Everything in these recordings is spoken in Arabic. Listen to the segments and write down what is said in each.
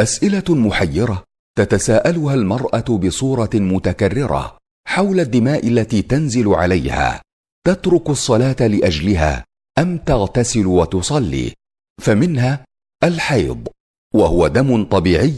أسئلة محيرة تتساءلها المرأة بصورة متكررة حول الدماء التي تنزل عليها. تترك الصلاة لأجلها أم تغتسل وتصلي؟ فمنها الحيض وهو دم طبيعي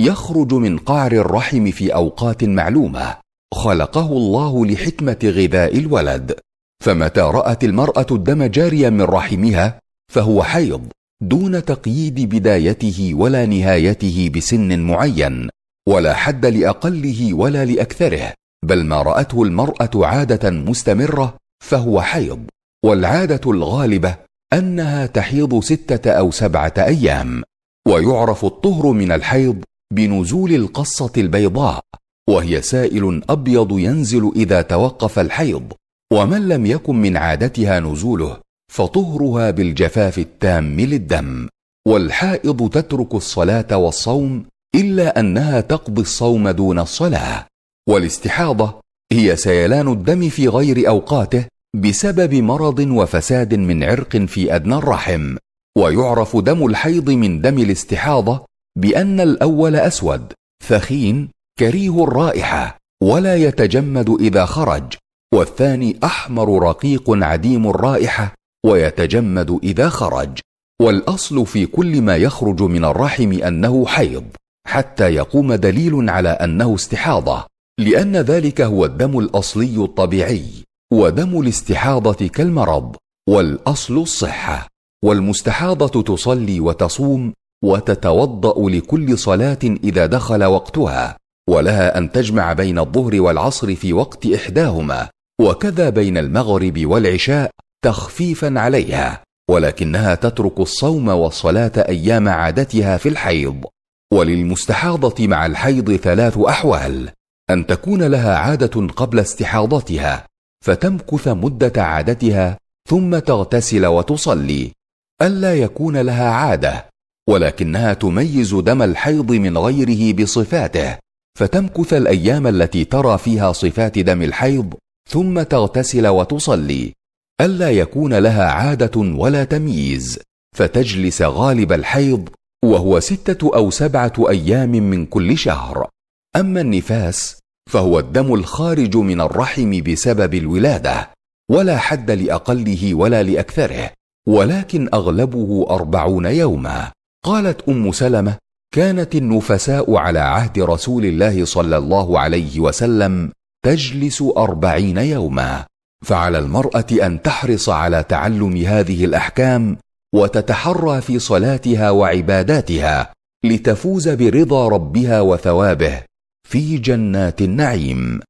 يخرج من قعر الرحم في أوقات معلومة خلقه الله لحكمة غذاء الولد. فمتى رأت المرأة الدم جاريا من رحمها فهو حيض. دون تقييد بدايته ولا نهايته بسن معين ولا حد لأقله ولا لأكثره بل ما رأته المرأة عادة مستمرة فهو حيض. والعادة الغالبة أنها تحيض ستة أو سبعة أيام ويعرف الطهر من الحيض بنزول القصة البيضاء وهي سائل أبيض ينزل إذا توقف الحيض ومن لم يكن من عادتها نزوله. فطهرها بالجفاف التام للدم والحائض تترك الصلاة والصوم إلا أنها تقضي الصوم دون الصلاة والاستحاضة هي سيلان الدم في غير أوقاته بسبب مرض وفساد من عرق في أدنى الرحم ويعرف دم الحيض من دم الاستحاضة بأن الأول أسود ثخين كريه الرائحة ولا يتجمد إذا خرج والثاني أحمر رقيق عديم الرائحة ويتجمد إذا خرج. والأصل في كل ما يخرج من الرحم أنه حيض حتى يقوم دليل على أنه استحاضة لأن ذلك هو الدم الأصلي الطبيعي ودم الاستحاضة كالمرض والأصل الصحة. والمستحاضة تصلي وتصوم وتتوضأ لكل صلاة إذا دخل وقتها ولها أن تجمع بين الظهر والعصر في وقت إحداهما وكذا بين المغرب والعشاء تخفيفا عليها ولكنها تترك الصوم والصلاة أيام عادتها في الحيض. وللمستحاضة مع الحيض ثلاث أحوال أن تكون لها عادة قبل استحاضتها فتمكث مدة عادتها ثم تغتسل وتصلي. ألا يكون لها عادة ولكنها تميز دم الحيض من غيره بصفاته فتمكث الأيام التي ترى فيها صفات دم الحيض ثم تغتسل وتصلي. ألا يكون لها عادة ولا تمييز فتجلس غالب الحيض وهو ستة أو سبعة أيام من كل شهر. أما النفاس فهو الدم الخارج من الرحم بسبب الولادة ولا حد لأقله ولا لأكثره ولكن أغلبه أربعون يوما. قالت أم سلمة كانت النفساء على عهد رسول الله صلى الله عليه وسلم تجلس أربعين يوما. فعلى المرأة أن تحرص على تعلم هذه الأحكام وتتحرى في صلاتها وعباداتها لتفوز برضا ربها وثوابه في جنات النعيم.